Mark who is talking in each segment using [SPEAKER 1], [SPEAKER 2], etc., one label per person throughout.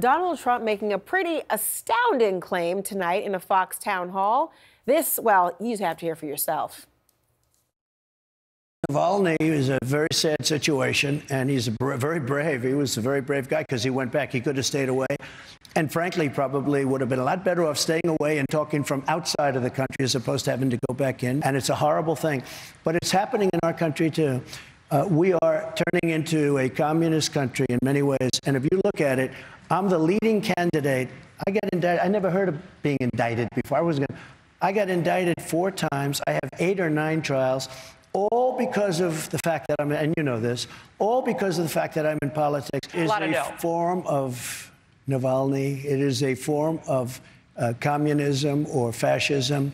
[SPEAKER 1] Donald Trump making a pretty astounding claim tonight in a Fox town hall. This, well, you have to hear for yourself.
[SPEAKER 2] Navalny is a very sad situation, and he's very brave. He was a very brave guy because he went back. He could have stayed away. And frankly, probably would have been a lot better off staying away and talking from outside of the country as opposed to having to go back in. And it's a horrible thing. But it's happening in our country, too. Uh, we are turning into a communist country in many ways. And if you look at it, I'm the leading candidate. I get indicted. I never heard of being indicted before. I was going. I got indicted four times. I have eight or nine trials, all because of the fact that I'm, and you know this, all because of the fact that I'm in politics.
[SPEAKER 1] Is a,
[SPEAKER 2] a form of Navalny. It is a form of uh, communism or fascism.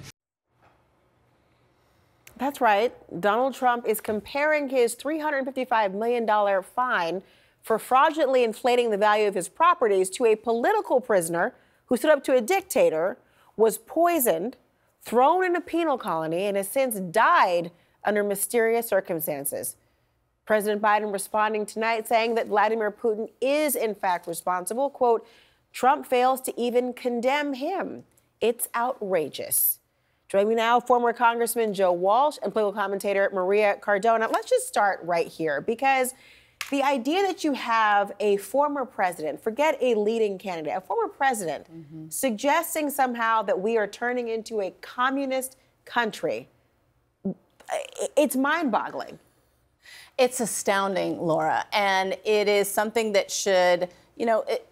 [SPEAKER 1] That's right. Donald Trump is comparing his $355 million fine for fraudulently inflating the value of his properties to a political prisoner who stood up to a dictator, was poisoned, thrown in a penal colony, and has since died under mysterious circumstances. President Biden responding tonight saying that Vladimir Putin is in fact responsible. Quote, Trump fails to even condemn him. It's outrageous. Joining me now, former Congressman Joe Walsh and political commentator Maria Cardona. Let's just start right here because the idea that you have a former president, forget a leading candidate, a former president mm-hmm. suggesting somehow that we are turning into a communist country, it's mind boggling.
[SPEAKER 3] It's astounding, Laura. And it is something that should, you know, it,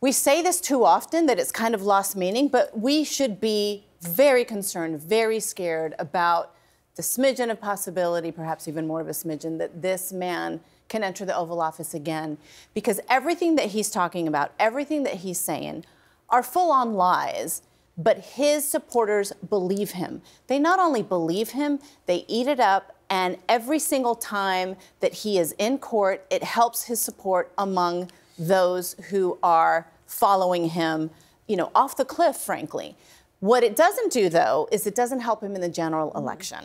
[SPEAKER 3] we say this too often that it's kind of lost meaning, but we should be very concerned, very scared about the smidgen of possibility, perhaps even more of a smidgen, that this man can enter the Oval Office again. Because everything that he's talking about, everything that he's saying, are full on lies. But his supporters believe him. They not only believe him, they eat it up. And every single time that he is in court, it helps his support among those who are following him, you know, off the cliff, frankly. What it doesn't do, though, is it doesn't help him in the general mm. election.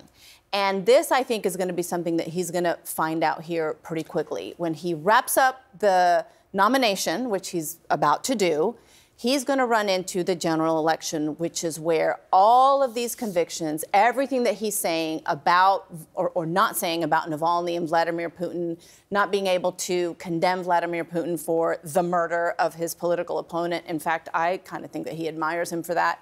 [SPEAKER 3] And this, I think, is going to be something that he's going to find out here pretty quickly. When he wraps up the nomination, which he's about to do, he's going to run into the general election, which is where all of these convictions, everything that he's saying about or, or, not saying about Navalny and Vladimir Putin, not being able to condemn Vladimir Putin for the murder of his political opponent. In fact, I kind of think that he admires him for that.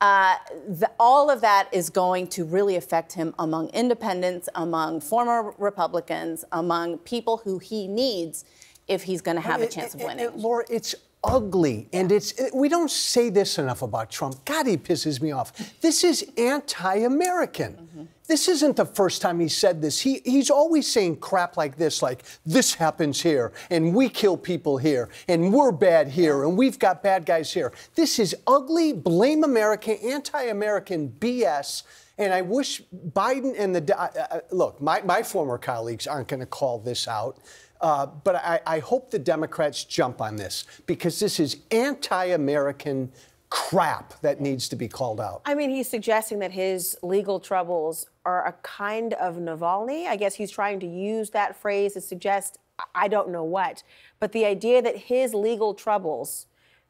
[SPEAKER 3] Uh, the, all of that is going to really affect him among independents, among former Republicans, among people who he needs if he's going to have a chance of winning.
[SPEAKER 4] It, it, Laura, it's ugly. And it's we don't say this enough about Trump. God, he pisses me off. This is anti-American. Mm-hmm. This isn't the first time he said this. He, he's always saying crap like this, like this happens here, and we kill people here, and we're bad here, and we've got bad guys here. This is ugly, blame America, anti-American BS. And I wish Biden and the uh, uh, look, my, my former colleagues aren't going to call this out. Uh, but I, I, hope the Democrats jump on this because this is anti American crap that needs to be called out.
[SPEAKER 1] I mean, he's suggesting that his legal troubles are a kind of Navalny. I guess he's trying to use that phrase to suggest I don't know what. But the idea that his legal troubles,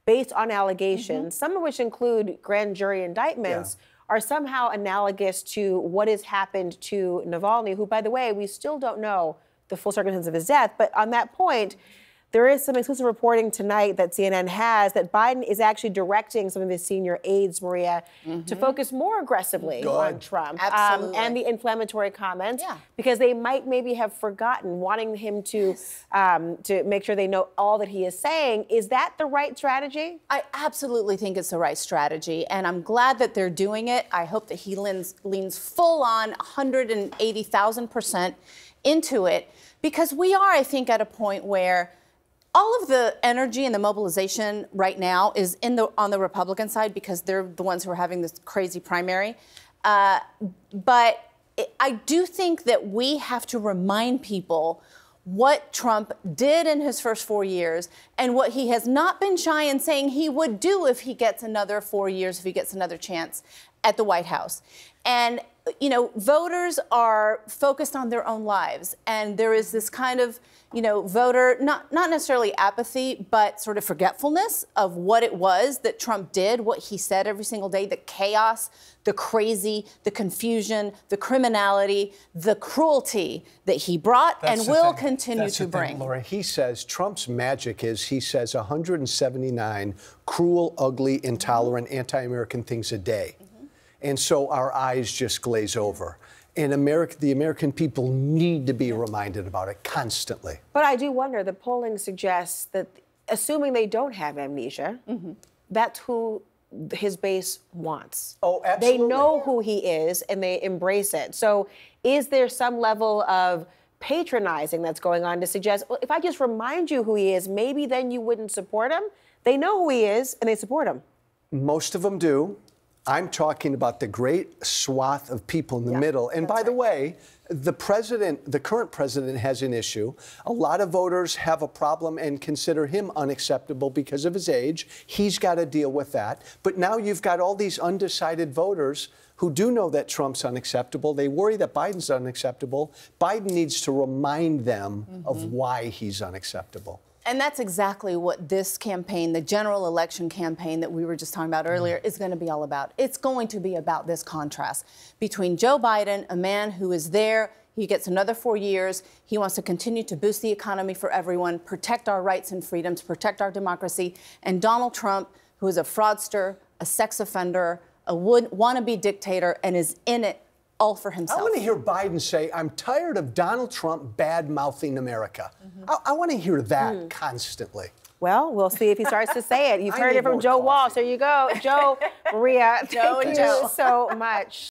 [SPEAKER 1] based on allegations, mm-hmm. some of which include grand jury indictments, yeah are somehow analogous to what has happened to Navalny, who, by the way, we still don't know the full circumstances of his death. But on that point, there is some exclusive reporting tonight that CNN has that Biden is actually directing some of his senior aides, Maria, mm-hmm. to focus more aggressively Good. on Trump
[SPEAKER 3] um,
[SPEAKER 1] and the inflammatory comments
[SPEAKER 3] yeah.
[SPEAKER 1] because they might maybe have forgotten wanting him to yes. um, to make sure they know all that he is saying. Is that the right strategy?
[SPEAKER 3] I absolutely think it's the right strategy, and I'm glad that they're doing it. I hope that he leans, leans full on 180,000 percent into it because we are, I think, at a point where all of the energy and the mobilization right now is in the on the Republican side because they're the ones who are having this crazy primary. Uh, but I do think that we have to remind people what Trump did in his first four years and what he has not been shy in saying he would do if he gets another four years, if he gets another chance at the White House. And you know, voters are focused on their own lives, and there is this kind of, you know, voter not not necessarily apathy, but sort of forgetfulness of what it was that Trump did, what he said every single day, the chaos, the crazy, the confusion, the criminality, the cruelty that he brought
[SPEAKER 4] That's
[SPEAKER 3] and will
[SPEAKER 4] thing.
[SPEAKER 3] continue
[SPEAKER 4] That's
[SPEAKER 3] to
[SPEAKER 4] the thing,
[SPEAKER 3] bring.
[SPEAKER 4] Laura, he says Trump's magic is he says 179 cruel, ugly, intolerant, anti-American things a day, and so our eyes just glaze over. And America, the American people need to be reminded about it constantly.
[SPEAKER 1] But I do wonder, the polling suggests that, assuming they don't have amnesia,
[SPEAKER 3] Mm-hmm.
[SPEAKER 1] that's who his base wants.
[SPEAKER 4] Oh, absolutely.
[SPEAKER 1] They know who he is and they embrace it. So, is there some level of patronizing that's going on to suggest, well, if I just remind you who he is, maybe then you wouldn't support him? They know who he is and they support him.
[SPEAKER 4] Most of them do. I'm talking about the great swath of people in the
[SPEAKER 1] Yeah,
[SPEAKER 4] middle. And by the way, the president, the current president, has an issue. A lot of voters have a problem and consider him unacceptable because of his age. He's got to deal with that. But now you've got all these undecided voters who do know that Trump's unacceptable. They worry that Biden's unacceptable. Biden needs to remind them of mm-hmm. why he's unacceptable.
[SPEAKER 3] And that's exactly what this campaign, the general election campaign that we were just talking about mm-hmm. earlier, is going to be all about. It's going to be about this contrast between Joe Biden, a man who is there, he gets another four years, he wants to continue to boost the economy for everyone, protect our rights and freedoms, protect our democracy, and Donald Trump, who is a fraudster, a sex offender, a would, wannabe dictator, and is in it all for himself.
[SPEAKER 4] I want to hear Biden say, I'm tired of Donald Trump bad mouthing America.
[SPEAKER 3] Mm-hmm.
[SPEAKER 4] I, I want to hear that
[SPEAKER 3] Hmm.
[SPEAKER 4] constantly.
[SPEAKER 1] Well, we'll see if he starts to say it. You've heard it from Joe
[SPEAKER 4] coffee.
[SPEAKER 1] Walsh. There you go. Joe, Maria,
[SPEAKER 3] Joe
[SPEAKER 1] thank
[SPEAKER 3] and
[SPEAKER 1] you
[SPEAKER 3] Joe.
[SPEAKER 1] so much.